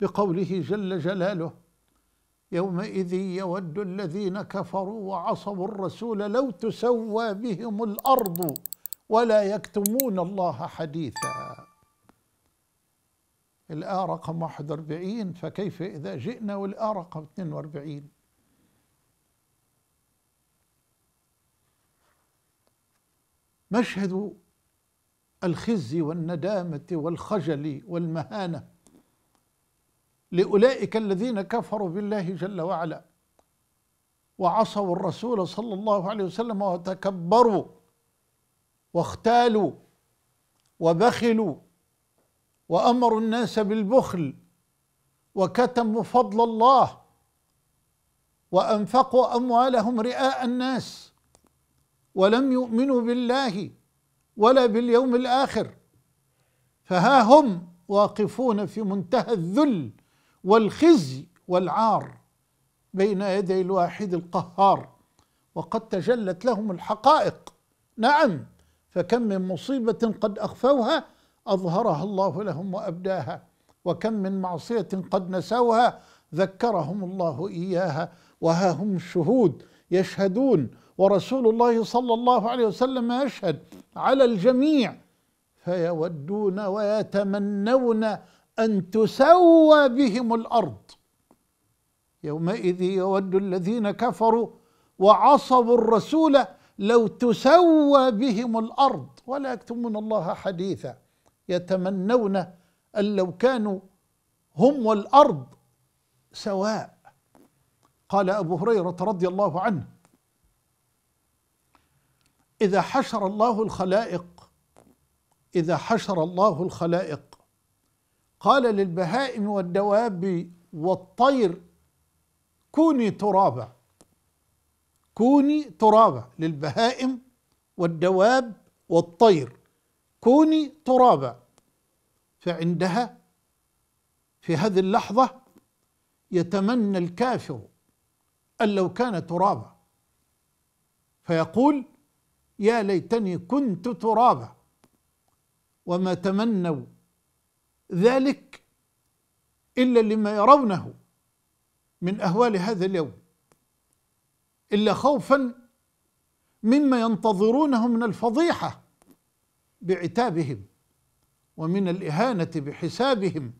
بقوله جل جلاله يومئذ يود الذين كفروا وعصوا الرسول لو تسوى بهم الأرض ولا يكتمون الله حديثا. الآية رقم 41 فكيف إذا جئنا والآية رقم 42 مشهد الخزي والندامة والخجل والمهانة لأولئك الذين كفروا بالله جل وعلا. وعصوا الرسول صلى الله عليه وسلم وتكبروا واختالوا وبخلوا وأمروا الناس بالبخل وكتموا فضل الله وأنفقوا أموالهم رئاء الناس ولم يؤمنوا بالله ولا باليوم الآخر. فها هم واقفون في منتهى الذل والخزي والعار بين يدي الواحد القهار وقد تجلت لهم الحقائق. نعم فكم من مصيبة قد أخفوها أظهرها الله لهم وأبداها وكم من معصية قد نسوها ذكرهم الله إياها وها هم الشهود يشهدون ورسول الله صلى الله عليه وسلم يشهد على الجميع فيودون ويتمنون أن تسوى بهم الأرض. يومئذ يود الذين كفروا وعصوا الرسول لو تسوى بهم الأرض. ولا يكتمون الله حديثا. يتمنون أن لو كانوا هم والأرض سواء. قال أبو هريرة رضي الله عنه إذا حشر الله الخلائق إذا حشر الله الخلائق قال للبهائم والدواب والطير كوني ترابا. كوني ترابا. للبهائم والدواب والطير. كوني ترابا. فعندها في هذه اللحظة يتمنى الكافر أن لو كان ترابا. فيقول يا ليتني كنت ترابا. وما تمنوا ذلك إلا لما يرونه من أهوال هذا اليوم إلا خوفا مما ينتظرونه من الفضيحة بعتابهم ومن الإهانة بحسابهم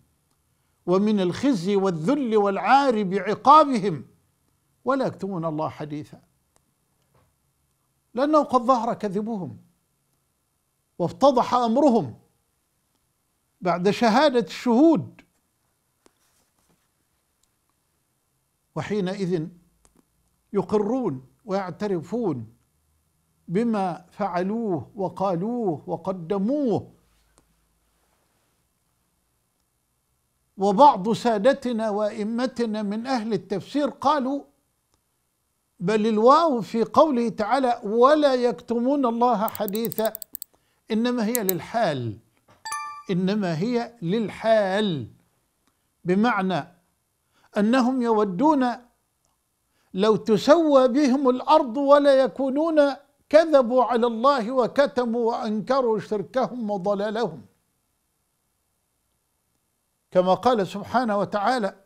ومن الخزي والذل والعار بعقابهم. ولا يكتمون الله حديثا. لأنه قد ظهر كذبهم وافتضح أمرهم. بعد شهادة الشهود. وحينئذ يقرون ويعترفون بما فعلوه وقالوه وقدموه. وبعض سادتنا وائمتنا من أهل التفسير قالوا بل الواو في قوله تعالى ولا يكتمون الله حديثا إنما هي للحال. إنما هي للحال. بمعنى أنهم يودون لو تسوى بهم الأرض ولا يكونون كذبوا على الله وكتموا وأنكروا شركهم وضلالهم. كما قال سبحانه وتعالى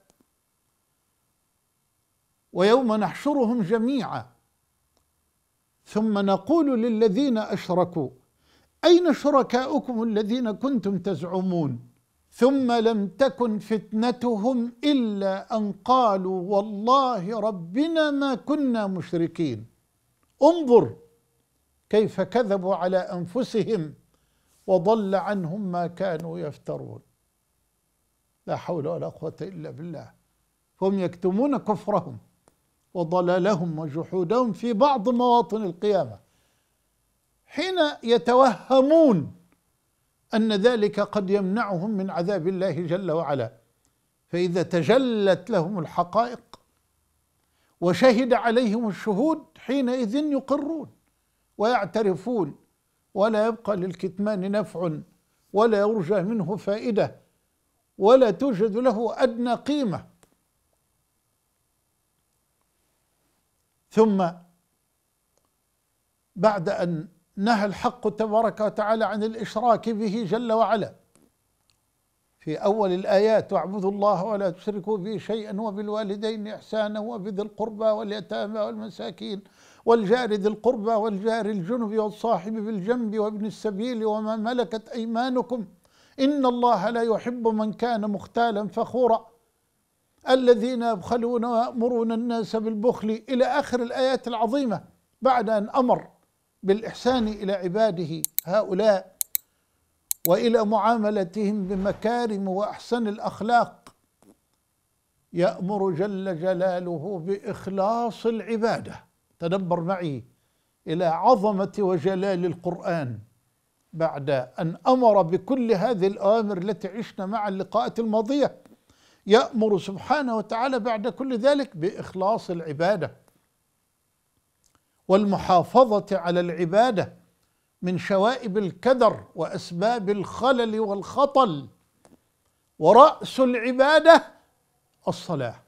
ويوم نحشرهم جميعا. ثم نقول للذين أشركوا أين شركاؤكم الذين كنتم تزعمون؟ ثم لم تكن فتنتهم إلا أن قالوا والله ربنا ما كنا مشركين. انظر كيف كذبوا على أنفسهم وضل عنهم ما كانوا يفترون. لا حول ولا قوة إلا بالله. فهم يكتمون كفرهم وضلالهم وجحودهم في بعض مواطن القيامة. حين يتوهمون أن ذلك قد يمنعهم من عذاب الله جل وعلا فإذا تجلت لهم الحقائق وشهد عليهم الشهود حينئذ يقرون ويعترفون ولا يبقى للكتمان نفع ولا يرجى منه فائدة ولا توجد له أدنى قيمة. ثم بعد أن نهى الحق تبارك وتعالى عن الإشراك به جل وعلا. في أول الآيات واعبدوا الله ولا تشركوا به شيئا وبالوالدين إحسانا وبذي القربى واليتامى والمساكين والجار ذي القربى والجار الجنب والصاحب بالجنب وابن السبيل وما ملكت أيمانكم إن الله لا يحب من كان مختالا فخورا. الذين يبخلون ويأمرون الناس بالبخل إلى آخر الآيات العظيمة بعد أن أمر بالإحسان إلى عباده هؤلاء وإلى معاملتهم بمكارم وأحسن الأخلاق. يأمر جل جلاله بإخلاص العبادة. تدبر معي إلى عظمة وجلال القرآن بعد أن أمر بكل هذه الأوامر التي عشنا مع اللقاءات الماضية. يأمر سبحانه وتعالى بعد كل ذلك بإخلاص العبادة. والمحافظة على العبادة من شوائب الكدر وأسباب الخلل والخطل ورأس العبادة الصلاة.